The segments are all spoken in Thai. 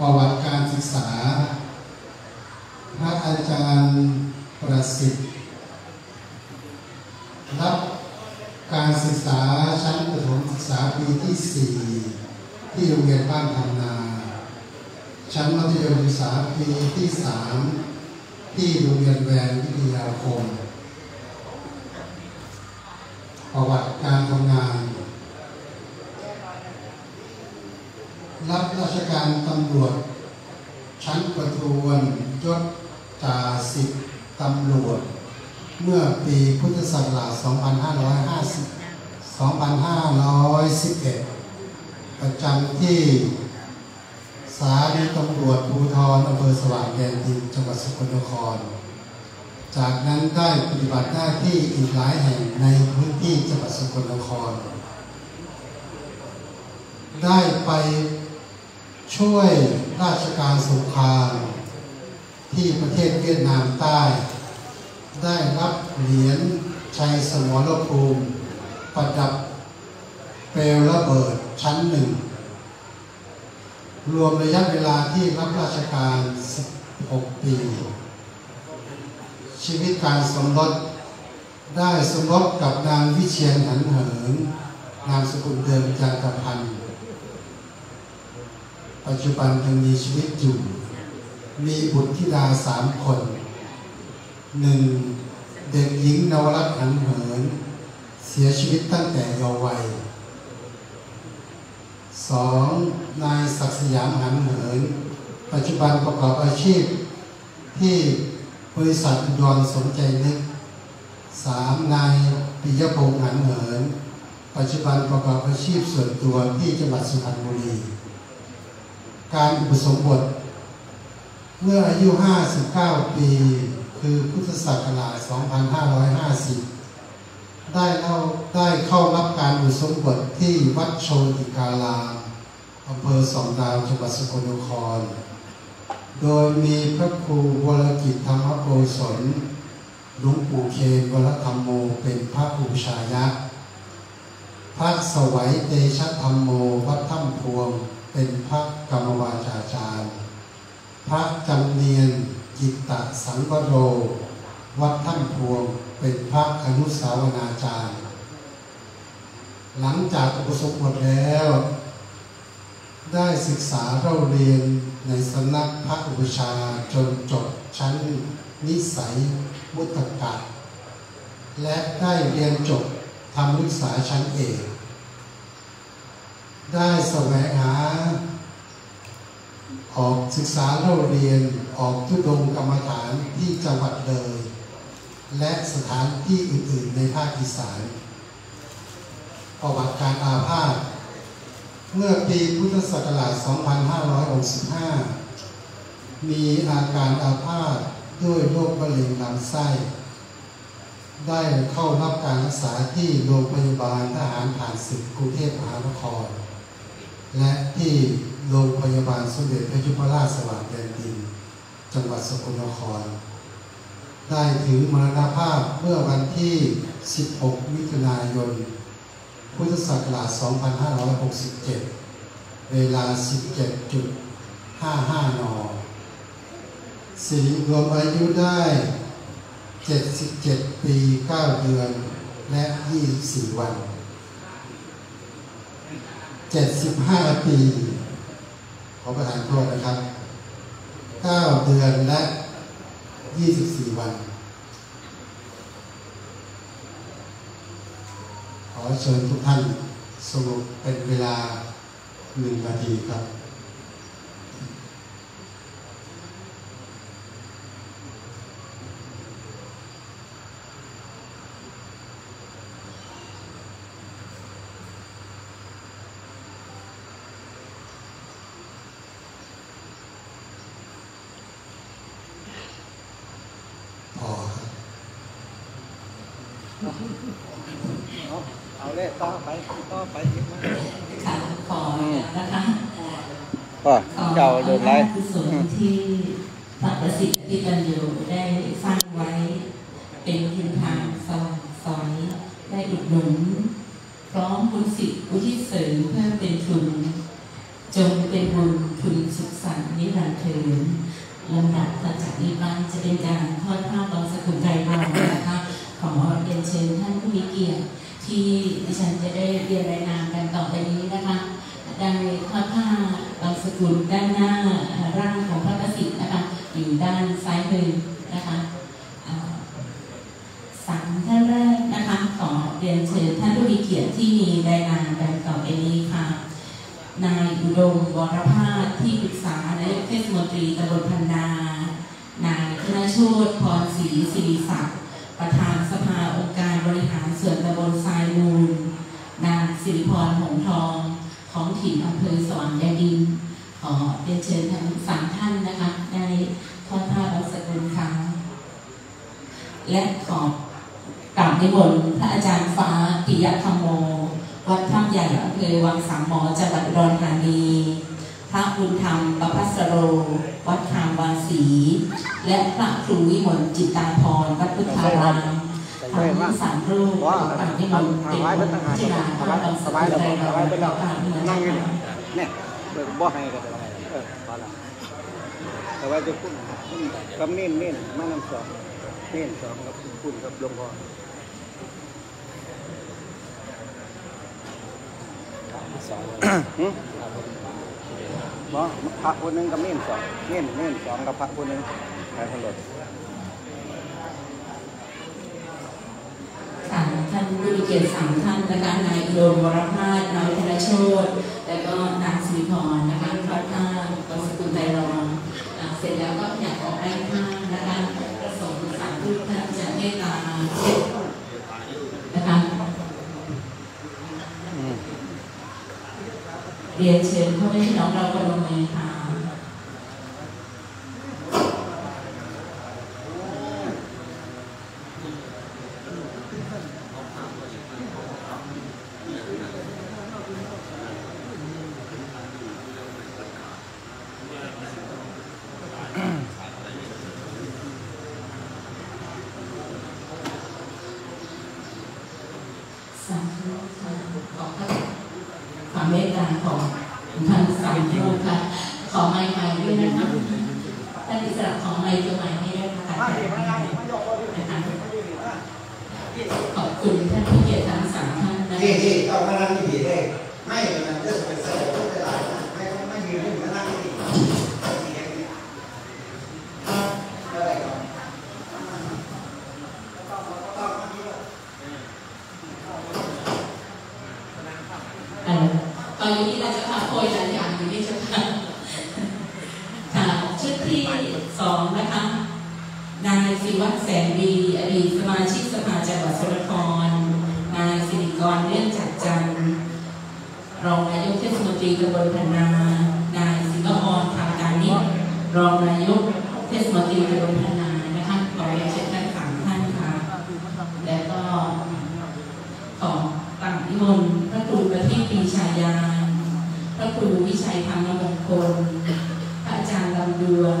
ประวัติการศึกษา พระอาจารย์ประสิทธิ์ รับการศึกษาชั้นประถมศึกษาปีที่ 4 ที่โรงเรียนบ้านทำนา ชั้นมัธยมศึกษาปีที่ 3 ที่โรงเรียนแวนวิทยาคม ประวัติการทำงาน รับราชการตำรวจ ชั้นประทวนยศจ่าสิบตำรวจ เมื่อปีพุทธศักราช 2550 2511 ประจำที่สานีตำรวจภูธรอำเภอสว่างแดนดินจังหวัดสกลนคร จากนั้นได้ปฏิบัติหน้าที่อีกหลายแห่งในพื้นที่จังหวัดสกลนคร ได้ไป ช่วยราชการสงครามที่ประเทศเวียดนามใต้ ได้รับเหรียญชัยสมรภูมิ ประดับเปลวระเบิดชั้นหนึ่ง รวมระยะเวลาที่รับราชการ 16 ปี ชีวิตการสมรสได้สมรสกับนางวิเชียนหันเหินนามสกุลเดิมจันทพันธ์ ปัจจุบันยังมีชีวิตอยู่ มีบุตรธิดาสามคนหนึ่งเด็กหญิงนวรัตน์หันเหิน เสียชีวิตตั้งแต่เยาว์วัยสองนายศักดิ์สยามหันเหิน ปัจจุบันประกอบอาชีพ ที่บริษัทอุดรสนใจนึกสามนายปิยพงษ์หันเหิน ปัจจุบันประกอบอาชีพส่วนตัวที่จังหวัดสุพรรณบุรี การอุปสมบท เมื่ออายุ 59 ปี คือพุทธศักราช 2550 ได้เข้าได้เข้ารับการอุปสมบทที่วัดโชติการามอำเภอสองดาวจังหวัดสกลนคร โดยมีพระครูวรกิจธรรมโกศลหลวงปู่เคนวรธรรมโมเป็นพระอุชายะ พระสวัยเตชะธรรมโมวัดถ้ำพวง เป็นพระกรรมวาจาจารย์ พระจำเนียนจิตตสังวโร วัดถ้ำพวงเป็นพระอนุสาวนาจารย์ หลังจากอุปสมบทแล้ว ได้ศึกษาเล่าเรียนในสำนักพระอุปชาจนจบชั้นนิสัยมุตตกะและได้เรียนจบทำศึกษาชั้นเอก ได้แสวงหา ออกศึกษาเล่าเรียนออกทุดงกรรมฐานที่จังหวัดเลย และสถานที่อื่นๆในภาคอีสานประวัติการอาพาธเมื่อปีพุทธศักราช 2565 มีอาการอาพาธด้วยโรคมะเร็งลำไส้ ได้เข้ารับการรักษาที่โรงพยาบาลทหารผ่านศึกกรุงเทพมหานคร และที่โรงพยาบาลสมเด็จพระยุพราชสว่างแดนดิน จังหวัดสกลนคร ได้ถึงมรณภาพเมื่อวันที่ 16 มิถุนายน พุทธศักราช 2567 เวลา 17.55 น สิริรวมอายุได้ 77 ปี 9 เดือน และ 24 วัน 75 ปี ขอประทานโทษนะครับ 9 เดือนและ 24 วัน ขอเชิญทุกท่านสรุปเป็นเวลาหนึ่งนาทีครับ พอครับ เอาเลยต่อไปต่อไปอีกมั้ย ค่ะขอนะคะ ว่า ขอ เจ้า โดนไรพระกุศลที่พระประสิทธิ์ที่กันอยได้สร้างไว้ เป็นทินทางสว่างสอยได้อุดหนุนพร้อมบุญสิทธิ์อุทิศเสริมเพื่อเป็นทุน จงเป็นบุญทุนสุขสันต์เถินลำดับต่อจากนี้ไปจะเป็นการทอดผ้าบางสกุลใจรองนะคะ ขอเรียนเชิญท่านผู้มีเกียรติที่ดิฉันจะได้เรียนรายนามกันต่อไปนี้นะคะได้ทอดผ้าบางสกุลด้านหน้าร่างของพระประสิทธิ์นะคะอยู่ด้านซ้ายมือนะคะอ่าสามท่านแรกนะคะขอเรียนเชิญท่านผู้มีเกียรติที่มีรายนามกันต่อไปนี้ค่ะ นายอุ ดมวรพาสที่ปรึกษานายกเทศมนตรีตำบลพันนา นายธนโชตพรศรีศิริศักดิ์ประธานสภาองค์การบริหารส่วนตำบลทรายมูล นางสิริพรหงทอง ของถิ่นอำเภอสว่างแดนดิน ขอเรียนเชิญทั้งสามท่านนะคะได้ทอดผ้าบางสกุลค่ะและขอกราบนิมน ใหญ่อำเภอวังสามหมอจังหวัดอุดรธานี พระบุญธรรมประพัสโร วัดคามวาสี และพระครูวิมลจิตตาพรวัดพุทธารามทั้งสามรูปขอกราบนิมนเป็นผู้พิจารณาพระบางสกุลใจรองกราบนิมนต์นั่งอยู่นี่ค่ะเนี่ยเบิกบ่ให้ก็ได้เออพอละแต่ว่าจะพูดกับเน้นเน้นมานำสองเน้นสองกับคุณกับหลวงพ่อ หึบ่พระคนหนึงกับเน้นสองเน้นเน้นสองกับพระคนหนึงหายคนละค่ะท่านผู้มีเกียรติสามท่านนะคะนายอุดมวรพาสนายธนโชตและก็นางสิริพรนะคะทอดผ้าบางสกุลใจรองอ่าเสร็จแล้วก็อยากออกได้ผ้านะคะประสงค์สามรูปท่านจะเมตตาเช็ดนะคะ อืม เรียนเชิญพ่อแม่พี่น้องเราก็ลงมือค่ะสาธุค่ะขอพระความ เมตตาของท่านสามรูปค่ะขอไม้ใหม่ด้วยนะคะท่านอิสระของไม้ตัวใหม่ให้ด้วยค่ะนะคะขอบคุณท่านผู้เกียรติทั้งสามท่านนะที่ที่ต้องมานั่งที่ดีเลยไม่มันจะเป็นเสด็จทุกหลายไม่ต้องไม่ยืนไม่มานั่งที่ดีอะไร ก่อนเอ่นี้เราจะพาโพยหลายอย่างอยู่นี่ใช่ไหมคะค่ะชุดที่สองนะคะนายศิวัฒน์แสนดีอดีตสมาชิกสภาจังหวัดสระครนายสิริกรเรื่องจากจันทร์รองนายกเทศมนตรีตำบลพนานายสิงห์อรทางการนิตรองนายกเทศมนตรีตำบลพนานะคะขอเรียนเชิญทั้งสามท่านค่ะ แล้วก็ ของต่างนิมนต์พระครูประทีปปีชายาน พระครูวิชัยธรรมมงคล พระอาจารย์ลำดวน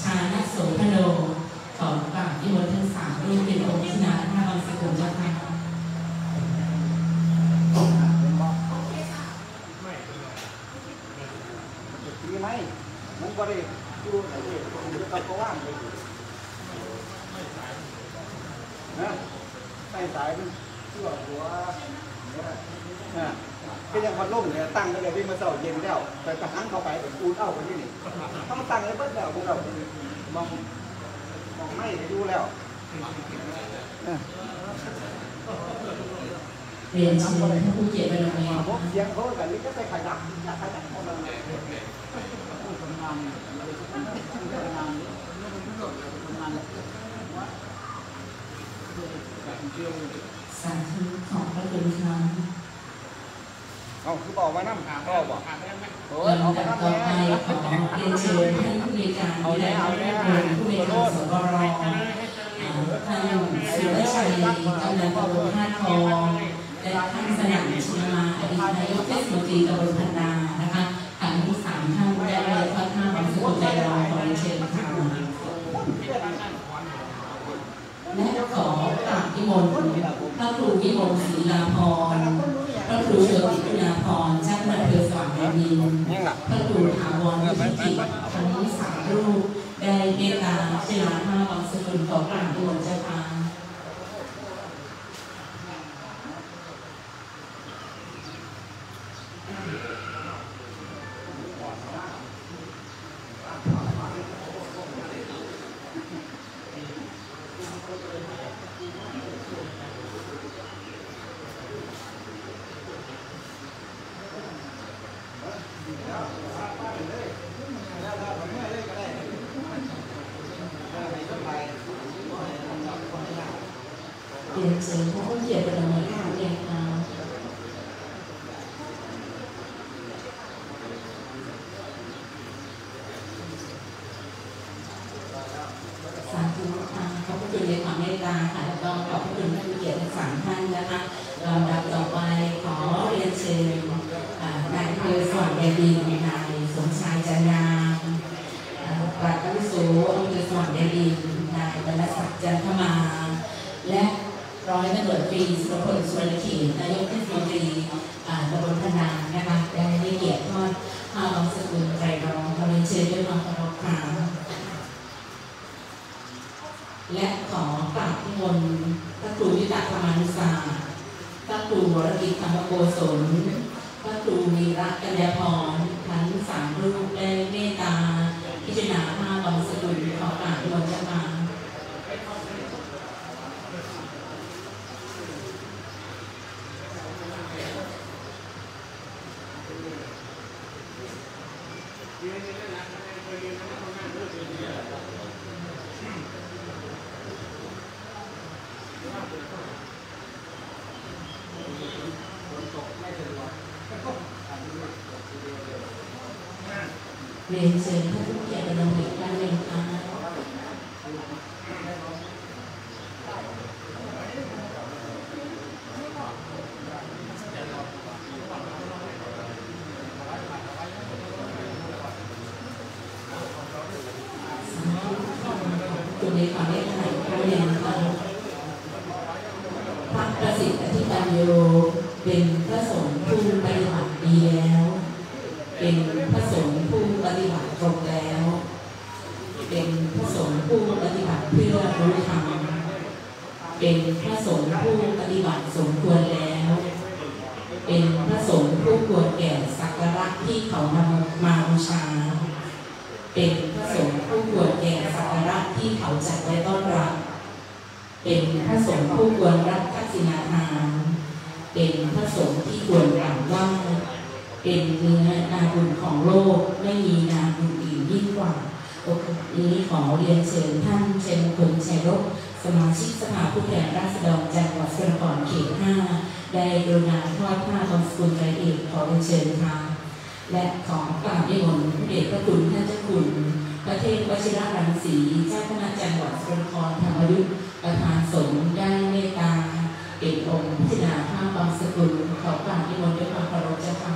ชาณโสพโน ของต่างนิมนต์ทั้งสามรูปเป็นองค์ชนะพระบางสกุลเจ้าค่ะ ดีไหมมันก็ได้อยู่ไหนดิอยู่กับก็ว่างเลยนะใส่สายมันเชื่อหัวนะก็ยังพัดลมเนี่ยตั้งเลยวิ่ง มาเสาเย็นแล้วไปกระหังเข้าไปอูดเอาไปที่นี่ต้องตั้งเลยเบิ้ลแล้วพวกเรามองมองไม่ได้ดูแล้วเรียนเชิญท่านผู้เกียรติบารมีพวกเสียงเขากันนี่ก็ใส่ไข่ดักไข่ดักของเราทำงานทำงานทำงานสาธุขอบพระคุณค่ะ เอาคือบอกไว้น้ำก็บอกโอ้ยลำเอาไปดับน้ำต่อแน่ไปขอเรียนเชิญท่านผู้บริการวิทยาลัยราชภัฏผู้บริการสบรอ่าท่านสุรชัยกำนันตำบลท่าทองและท่านสนั่นชินมาอดีตนายกเทศมนตรีตำบลพันนานะคะทั้งสามท่านได้เลยพระท่าบางสกุลใจรองขอเรียนเชิญค่ะและขอกราบนิมนต์พระครูวิมลศรีลาภรณ์พ ระครูโชติคุณาภรณ์เจ้าคณะอำเภอสว่างแดนดินนพระครูถาวรวิจิตรทั้งสามรูปได้เมตตา เรียนเชิญท่านผู้เกียรติดำอีกครั้งหนึ่งค่ะตัวในความเมตตาการเรียนค่ะพระประสิทธิ์อธิปัญโยเป็นพระสงฆ์ผู้ปฏิบัติดีแล้ว เป็นพระสงฆ์ผู้ปฏิบัติตรงแล้ว เป็นพระสงฆ์ผู้ปฏิบัติเพื่อรู้ธรรม เป็นพระสงฆ์ผู้ปฏิบัติสมควรแล้ว เป็นพระสงฆ์ผู้ควรแก่สักการะที่เขานำมาบูชา เป็นพระสงฆ์ผู้ควรแก่สักการะที่เขาจัดไว้ต้อนรับ เป็นพระสงฆ์ผู้ควรรับทักษิณาทาน เป็นพระสงฆ์ที่ควรกราบไหว้เป็นเนื้อนาบุญของโลกไม่มีนาบุญอื่นยิ่งกว่าโอกาสนี้ขอเรียนเชิญท่านเชนมงคลชัยรบสมาชิกสภาผู้แทนราษฎรจังหวัดสระบุรีเขต 5 ได้กรุณาทอดผ้าบางสกุลใจเอกขอเรียนเชิญค่ะ และของกราบนิมนต์พระเดชพระคุณท่านเจ้าคุณ ประเทศวชิระรังสีเจ้าคณะจังหวัดสุรครีธรรมยุทธประธานสงฆ์ได้เมตตาเป็นองค์พิจารณาผ้าบางสกุลขอกราบนิมนต์ด้วยความเคารพเจ้าค่ะ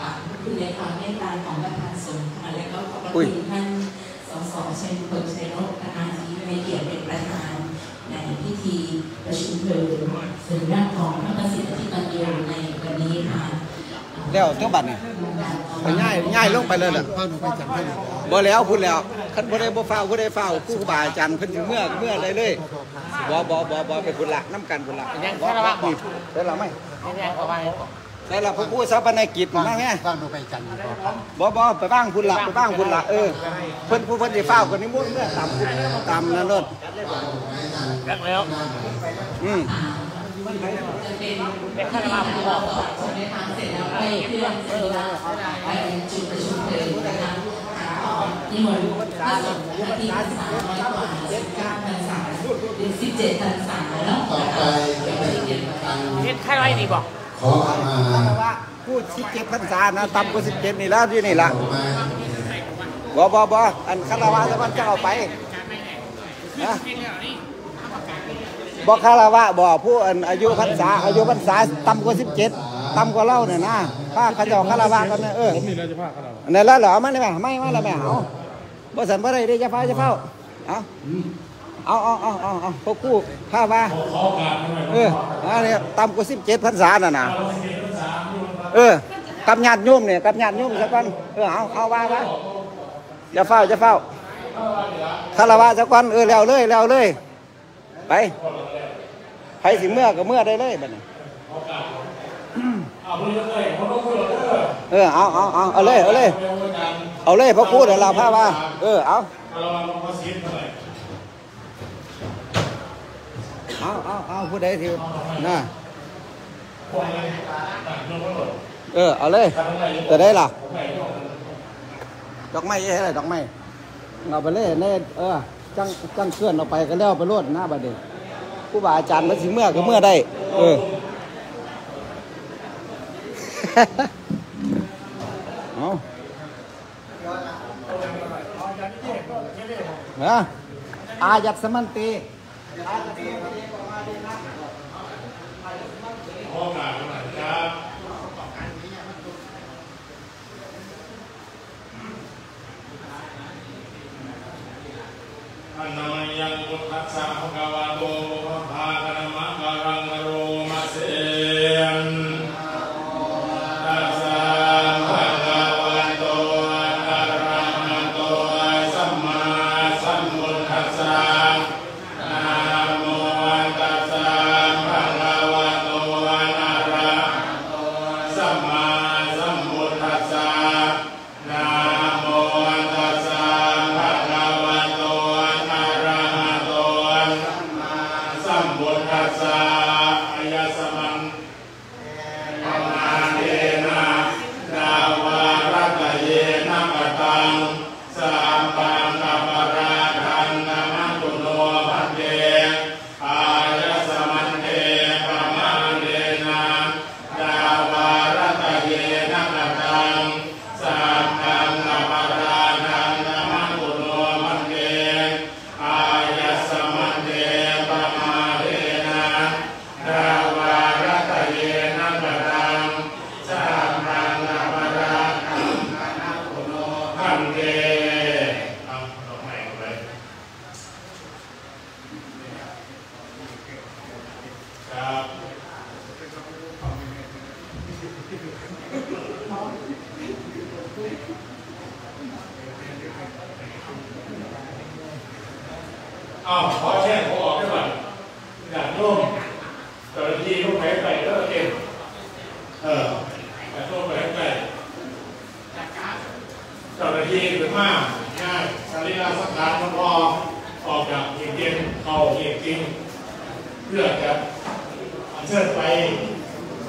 อ่าคุณในความเม ตตาของประธานสงฆ์ค่ะและก็ขอบพระอุ้คุยณท่านสสชัยมงคลชัยรบประธานที่ในเกียรติเป็นประธานในพิธีประชุมเพลิงส่วนด้านของพระประสิทธิ์ที่บรรยายในวันนี้ค่ะแล้วเท่าบัตรนี่ไปง่ายง่ายลงไปเลยแหละพาหนูไปจับให้หน่อยบ่แล้วพูดแล้วคันบ่ได้บ่ฟ้าวบ่ได้ฟ้าวครูบาอาจารย์เพิ่นสิเมื่อเมื่ออะไรเลยบ่บ่บ่บ่ไปพุ่นละน้ำกันพุ่นละยังแค่ระวังบอกได้ละไหมไม่ใช่เอา ไว้เสแต่ละผู้ผู้สถาปนกิจมาแม่บ้างดูไปจันทร์ดีกว่าครับบ่บ่ไปบ้างพุ่นละไปบ้างพุ่นละเออเพิ่นผู้เพิ่นสิฟ้าวคนนี้มุ่นเมื่อตามพุ่นตามนั่นเลิศรักแล้วอืมจะเป็นเป็นขั้นตอนต่อใช่ไหมคะเสร็จแล้วไปเครื่องเสร็จแล้วไปจุดประชุมเพลิงนะคะนิมนต์พระสงฆ์นะคะที่พรรษาน้อยกว่า19พรรษาหรือ17พรรษาเนาะต่อไปจะเป็นการเฮ็ดใครไว้นี่บอก ขอขมาแต่ว่าผู้สิบเจ็ดพรรษานะต่ำกว่าสิบเจ็ดนี่แล้วที่นี่ละขอมาบ่บ่บ่อันคารวะสมันจะเอาไปนะบ่คารวะบ่ผู้อันอายุพรรษาอายุพรรษาต่ำกว่าสิบเจ็ดต่ำกว่าเราเนี่ยนะป้าเขาจะเอาคารวะกันนะเออผมนี่เราจะพาเขาเรานี่นแล้วเหรอมันได้ไหมไม่ไม่ละแม่เอาบ่สันบ่ได้เด้จะเฝ้าจะเฝ้าเอา เอาเอาเอาเอาเอาพวกคู่ข้าว่าเอออันนี้ต่ำกว่าสิบเจ็ดพรรษาน่ะนะเออ กับญาติโยมเนี่ยกับญาติโยมสักวันเออเอาเอาว่าว่าจะเฝ้าจะเฝ้าคารวะสักวันเออแล้วเลยแล้วเลย ไปไปสิเมื่อก็เมื่อได้เลยบัดนี้เออเอาเอาเอาเอาเลยเอาเลยเอาเลยพระครูเดี๋ยวเราพาว่าเออเอา เอาเอาเอาผู้ใดทีน่ะเออ เอาเลยจะได้ล่ะ ดอกไม้เอะไรดอกไม้เอาไปเลยเน่เออจังจังเคลื่อนเอาไปก็แล้วไปรวดหน้าบัดเดผู้บาอาจารย์มันสิเมื่อก็เมื่อได้ เออเอาเอออายัดสมันติ อันนามัยยัง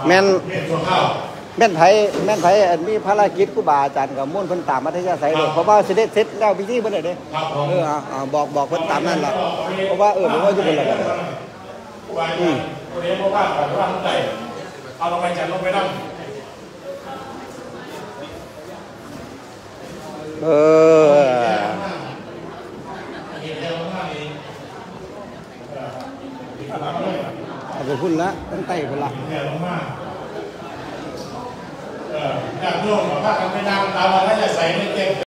แม่นเรียนชั่วข้าวแม่นไผแม่นไผอันมีภารกิจครูบาอาจารย์กับมุ่นเพิ่นตามมัธยาศัยเลยเพราะว่าสิได้เสร็จแล้วพิธีเพิ่นได้เด้ครับผมเออเอาเอาบอกบอกเพิ่นตามนั่นล่ะเพราะว่าเออผมว่าอยู่บนระดับผู้ว่าการคนนี้พวกว่าแบบว่าทั้งใจเอาลงไปจัดลงไปนั่งเออเอาไปพุ่นละตั้งไต้พุ่นละแผ่ลงมาเอออยากโยมกับพระกันไปนั่งตามมาแล้วจะใส่ในเต็ม